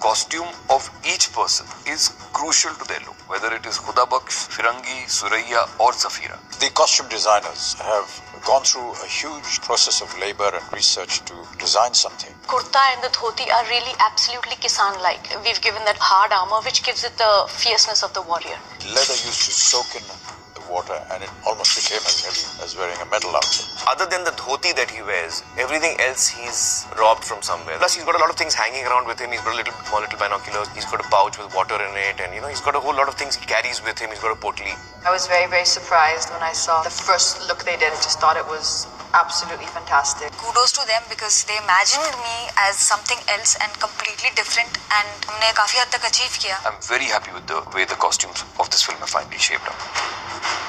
costume of each person is crucial to their look, whether it is Huda Baksh, Firangi, Suraya, or Zafira. The costume designers have gone through a huge process of labor and research to design something. Kurta and the dhoti are really absolutely Kisan-like. We've given that hard armor which gives it the fierceness of the warrior. Leather used to soak in the water and it almost became as heavy as wearing a metal outfit Other than the dhoti that he wears, everything else he's robbed from somewhere. Plus, he's got a lot of things hanging around with him. He's got a little small little binoculars. He's got a pouch with water in it, and you know he's got a whole lot of things he carries with him. He's got a potli. I was very, very surprised when I saw the first look they did. I just thought it was absolutely fantastic. kudos to them because they imagined me as something else and completely different and हमने काफी हद तक achieve किया I'm very happy with the way the costumes of this film have finally shaped up.